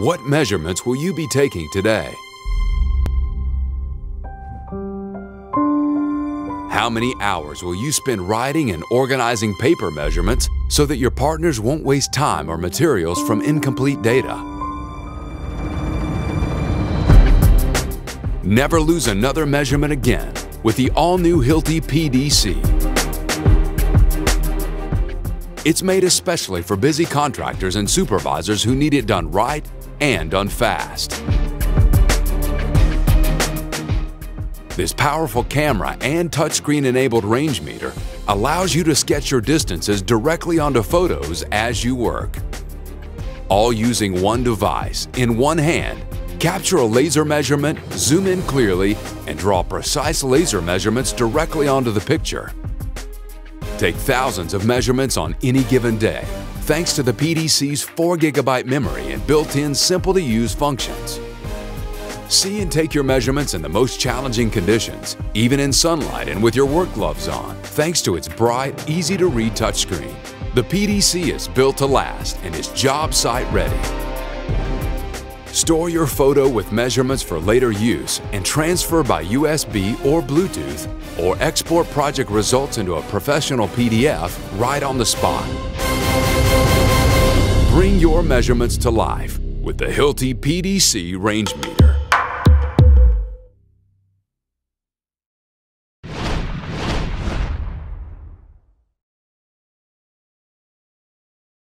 What measurements will you be taking today? How many hours will you spend writing and organizing paper measurements so that your partners won't waste time or materials from incomplete data? Never lose another measurement again with the all-new Hilti PDC. It's made especially for busy contractors and supervisors who need it done right and done fast. This powerful camera and touchscreen enabled range meter allows you to sketch your distances directly onto photos as you work. All using one device in one hand, capture a laser measurement, zoom in clearly, and draw precise laser measurements directly onto the picture. Take thousands of measurements on any given day thanks to the PDC's 4GB memory and built-in simple-to-use functions. See and take your measurements in the most challenging conditions, even in sunlight and with your work gloves on, thanks to its bright, easy-to-read touchscreen. The PDC is built to last and is job site ready. Store your photo with measurements for later use and transfer by USB or Bluetooth or export project results into a professional PDF right on the spot. Bring your measurements to life with the Hilti PDC Range Meter.